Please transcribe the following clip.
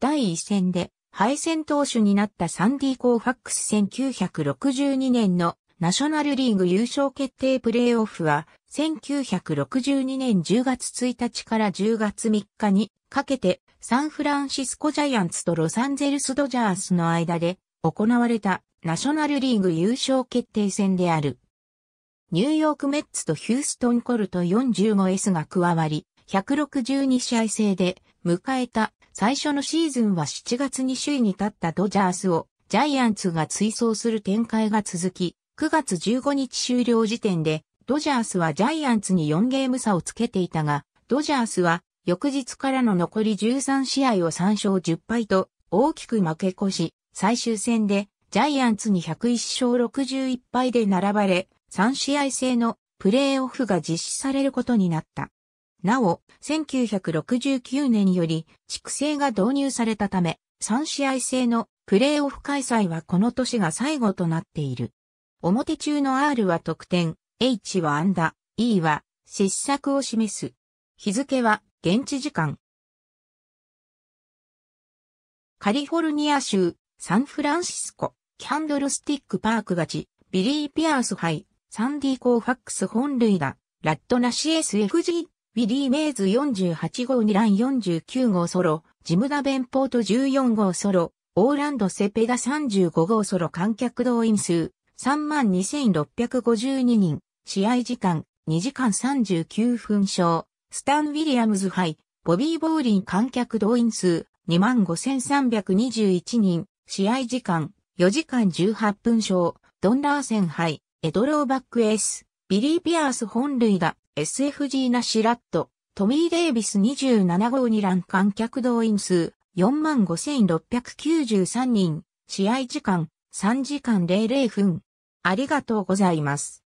第一戦で敗戦投手になったサンディ・コーファックス1962年のナショナルリーグ優勝決定プレーオフは1962年10月1日から10月3日にかけてサンフランシスコジャイアンツとロサンゼルスドジャースの間で行われたナショナルリーグ優勝決定戦である。ニューヨークメッツとヒューストンコルト 45S が加わり、162試合制で迎えた最初のシーズンは7月に首位に立ったドジャースをジャイアンツが追走する展開が続き、9月15日終了時点でドジャースはジャイアンツに4ゲーム差をつけていたが、ドジャースは翌日からの残り13試合を3勝10敗と大きく負け越し、最終戦でジャイアンツに101勝61敗で並ばれ、3試合制のプレーオフが実施されることになった。なお、1969年より畜生が導入されたため、3試合制のプレーオフ開催はこの年が最後となっている。表中の R は得点、H は安打、E は失策を示す。日付は現地時間。カリフォルニア州サンフランシスコキャンドルスティックパーク勝ちビリー・ピアース敗サンディ・コーファックス本塁打 LAD なし SFG ウィリー・メイズ48号2ラン49号ソロ、ジム・ダベンポート14号ソロ、オーランド・セペダ35号ソロ観客動員数32,652人、試合時間2時間39分勝、スタン・ウィリアムズ敗、ボビー・ボーリン観客動員数25,321人、試合時間4時間18分勝、ドン・ラーセン敗、エド・ローバック S、ビリー・ピアース本塁打、SFG なし LAD、トミー・デイビス27号2ラン観客動員数45,693人、試合時間3時間00分。ありがとうございます。